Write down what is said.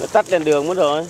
nó tắt đèn đường mất rồi.